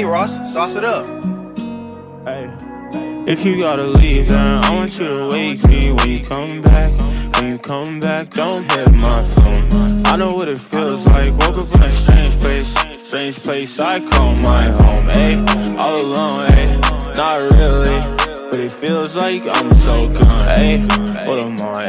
Hey Ross, sauce it up. Hey. If you gotta leave, then I want you to wake me when you come back. When you come back, don't hit my phone. I know what it feels like. Woke up in a strange place, strange place I call my home. Ayy, all alone, ayy, not really, but it feels like I'm so gone. Ayy, what am I?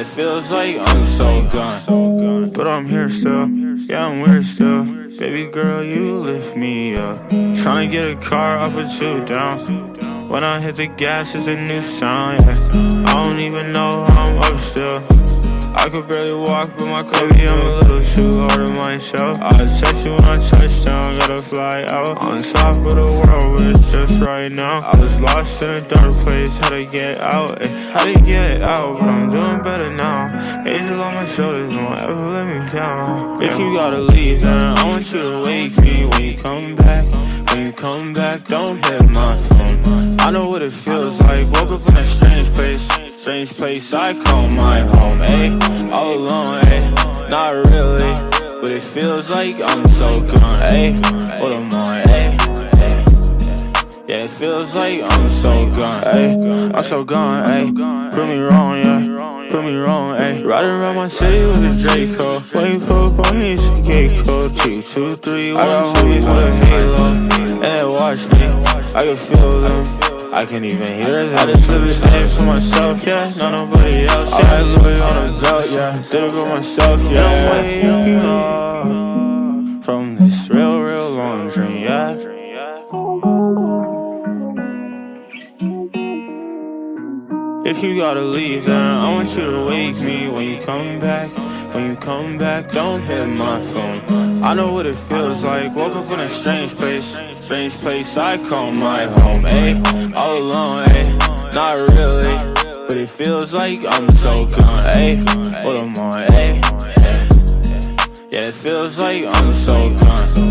It feels like I'm so gone, but I'm here still. Yeah, I'm weird still. Baby girl, you lift me up. Tryna get a car up or two down. When I hit the gas, it's a new sound. Yeah. I don't even know how I'm up still. I could barely walk, but my baby, I'm a little too hard on myself. I text you when I touch down, gotta fly out on top of the world, but it's just right now. I was lost in a dark place, how to get out? Eh? How to get out? But I'm doing better now. Angel on my shoulders, don't ever let me down. If you gotta leave, then I want you to wake me when you come back. When you come back, don't hit my phone. I know what it feels like. Woke up in a place, strange place I call my home. Ayy, all alone, ayy, not really, but it feels like I'm so gone. Ayy, what am I? Ayy, yeah, it feels like I'm so gone. Ayy, I'm so gone. Ayy, prove me wrong, yeah. Prove me wrong, ayy. Riding around my city with a Draco. Waiting for a pony to get code. Two, two, three, one, two, with a halo. And they watch me, I can feel them. I can't even hear them. I just live a day for myself, yeah. Not nobody else, yeah. I Louis on a belt, yeah. Did it for myself, yeah. I'm waking up from this real, real long dream, yeah. If you gotta leave, then I want you to wake me when you come back. When you come back, don't hit my phone. I know what it feels like. Woke up in a strange place, strange place I call my home. Ayy, all alone, ayy, not really, but it feels like I'm so gone. Ayy, what am I? Ayy, yeah, it feels like I'm so gone.